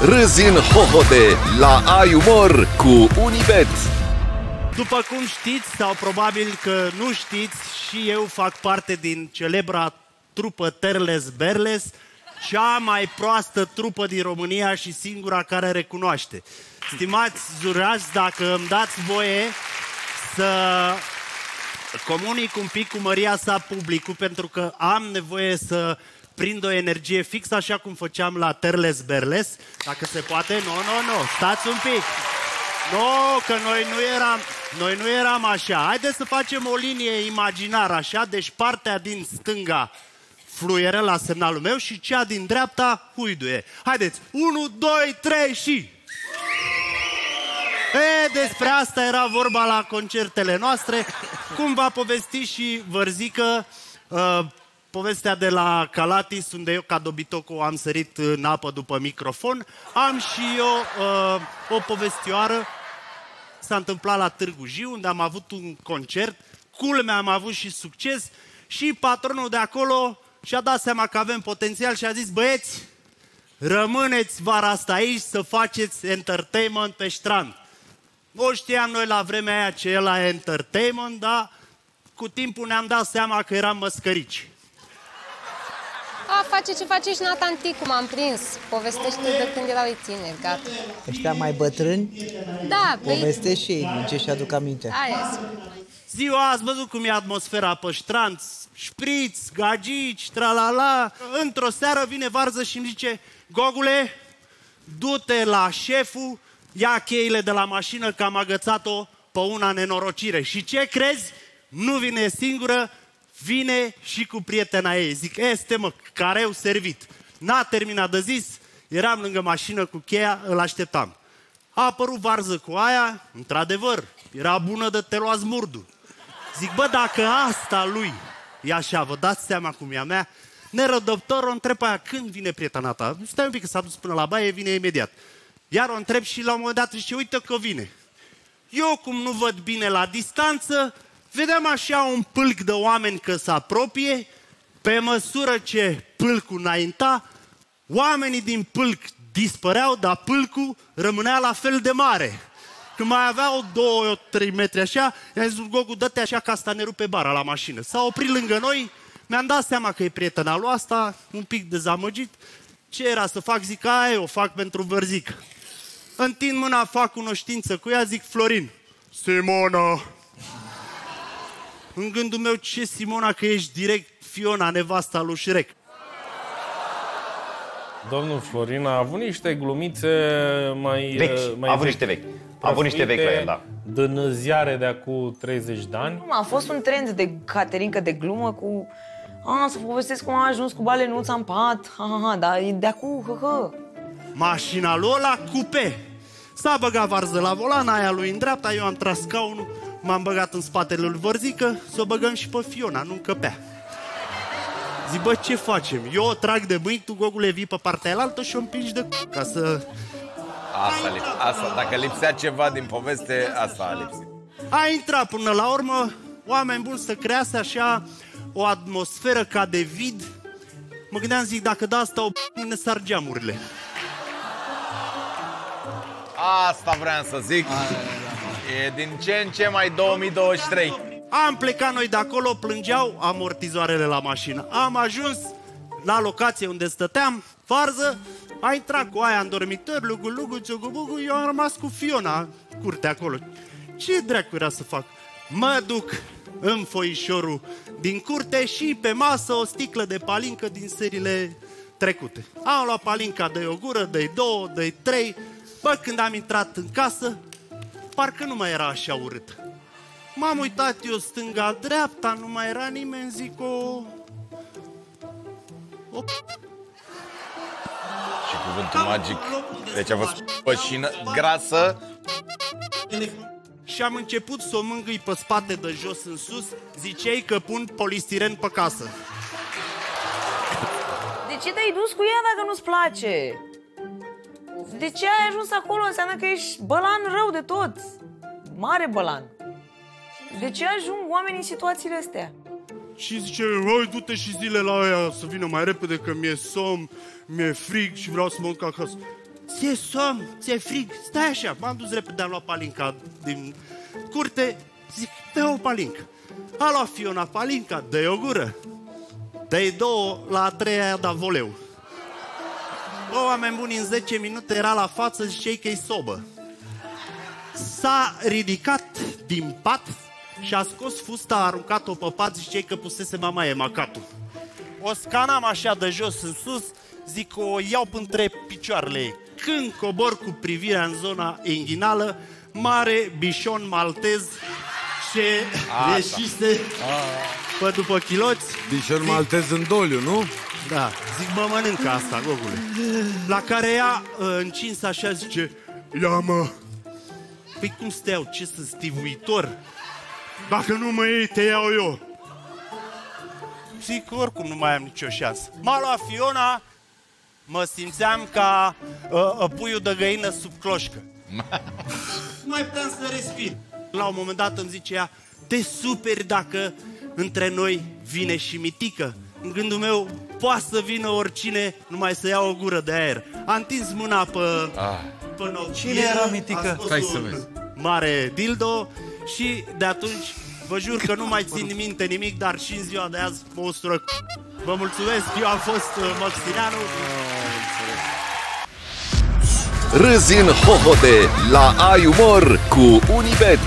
Râzi în hohote la Ai Umor cu Unibet. După cum știți, sau probabil că nu știți, și eu fac parte din celebra trupă Terles Berles, cea mai proastă trupă din România și singura care recunoaște. Stimați jurați, dacă îmi dați voie să comunic un pic cu Maria sa publicul, pentru că am nevoie să prind o energie fixă, așa cum făceam la Terles Berles, dacă se poate. Nu, nu, nu, stați un pic. Nu, că noi nu eram, noi nu eram așa. Haideți să facem o linie imaginară așa, deci partea din stânga fluieră la semnalul meu și cea din dreapta huiduie. Haideți, 1, 2, 3 și... E, despre asta era vorba la concertele noastre. Cum va povesti și Vărzică, uh, povestea de la Calatis, unde eu, ca dobitocu, am sărit în apă după microfon. Am și eu uh, o povestioară. S-a întâmplat la Târgu Jiu, unde am avut un concert. Culmea am avut și succes. Și patronul de acolo și-a dat seama că avem potențial și a zis, băieți, rămâneți vara asta aici să faceți entertainment pe strand. Nu știam noi la vremea aia ce e la entertainment, dar cu timpul ne-am dat seama că eram măscărici. A, face ce face și Nathan cum am prins. Povestește de când erau ei tineri, gata. Ăștia mai bătrâni, Da, păi, povestesc și ei din ce și aduc aminte. aia e. Ziua, ați văzut cum e atmosfera pe strand, șpriț, gagici, tralala. Într-o seară vine varză și îmi zice, Gogule, du-te la șeful, ia cheile de la mașină că am agățat-o pe una nenorocire. Și ce crezi? Nu vine singură, vine și cu prietena ei. Zic, este mă, careu servit. N-a terminat de zis, eram lângă mașină cu cheia, îl așteptam. A apărut varză cu aia, într-adevăr, era bună de te luați murdu. Zic, bă, dacă asta lui e așa, vă dați seama cum e a mea, nerădăptor o întreb pe aia, când vine prietena ta? Stai un pic că s-a dus până la baie, vine imediat. Iar o întreb și la un moment dat zice, uite că vine. Eu, cum nu văd bine la distanță, vedeam așa un pâlc de oameni că se apropie, pe măsură ce pâlcul înainta, oamenii din pâlc dispăreau, dar pâlcul rămânea la fel de mare. Când mai aveau două, trei metri așa, i-a zis, Gogu, dă-te așa ca asta ne rupe bara la mașină. S-a oprit lângă noi, mi-am dat seama că e prietena lui asta, un pic dezamăgit. Ce era să fac? Zic, aia o fac pentru vărzică. Întind mâna, fac cunoștință cu ea, zic, Florin, Simona. În gândul meu, ce Simona, că ești direct Fiona, nevasta lui Shrek. Domnul Florin a avut niște glumițe mai... Vechi, uh, mai a avut niște vechi. A avut niște vechi la el, da. Din ziare de acum 30 de ani. A fost un trend de caterincă de glumă cu a, să povestesc cum a ajuns cu balenuța în pat, ha, ha, ha, dar e de acum, hă, hă. Mașina lui la cupe. S-a băgat varză la volan, aia lui în dreapta, eu am tras scaunul, m-am băgat în spatele lui Vărzică, să o băgăm și pe Fiona, nu încăpea. Zic, bă, ce facem? Eu o trag de mâini, tu, Gogule, vii pe partea aia și o împingi de c- ca să... Asta, lip- asta, dacă lipsea ceva din poveste, asta a lipsit. A intrat până la urmă, oameni buni să crease așa o atmosferă ca de vid. Mă gândeam, zic, dacă da asta o p- ne sar geamurile. Asta vreau să zic. E din ce în ce mai 2023. Am plecat noi de acolo, plângeau amortizoarele la mașină. Am ajuns la locație unde stăteam, farză, a intrat cu aia în dormitor, lugu, lugu, ciugu, bugu, eu am rămas cu Fiona în curte acolo. Ce dracu era să fac? Mă duc în foișorul din curte și pe masă o sticlă de palincă din serile trecute. Am luat palinca de o gură, de două, de trei. Bă, când am intrat în casă, parcă nu mai era așa urât. M-am uitat eu stânga-dreapta, nu mai era nimeni, zic o... o... Și cuvântul magic. Deci a fost pășină grasă. Și am început să o mângâi pe spate de jos în sus, ziceai că pun polistiren pe casă. De ce te-ai dus cu ea dacă nu-ți place? De ce ai ajuns acolo? Înseamnă că ești bălan rău de tot. Mare bălan. De ce ajung oamenii în situațiile astea? Și zice, hai, du-te și zile la aia să vină mai repede că mi-e somn, mi-e frig și vreau să mă încă acasă. ți-e somn, ți-e frig, stai așa. M-am dus repede, am luat palinca din curte, zic, dă o palincă. A luat Fiona palinca, dă o gură. dă două, la a treia a dat voleu. Bă, oameni buni, în 10 minute era la față, zicei că e sobă. S-a ridicat din pat și a scos fusta, a aruncat-o pe pat, zicei că pusese mama e macatul. O scanam așa de jos în sus, zic că o iau între picioarele ei. Când cobor cu privirea în zona inghinală, mare bișon maltez și ieșise pe după chiloți. Bișor Zic, maltez în doliu, nu? Da, zic, mă mănâncă asta, gogule. La care ea, uh, încins așa, zice, ia mă. Păi cum steau, ce sunt stivuitor? Dacă nu mă iei, te iau eu. Zic că oricum nu mai am nicio șansă. M-a luat Fiona, mă simțeam ca uh, uh, puiul de găină sub cloșcă. nu mai puteam să respir. La un moment dat îmi zice ea, te superi dacă între noi vine și mitică. În gândul meu, poate să vină oricine, numai să ia o gură de aer. A întins mâna pe, ah. pe noptier, Cine era mitică? a scos Hai să un vezi. mare dildo și de atunci vă jur că nu mai țin minte nimic, dar și în ziua de azi mă ustură. Vă mulțumesc, eu am fost uh, Maxineanu. Râzi în hohote la Ai Umor cu Unibet.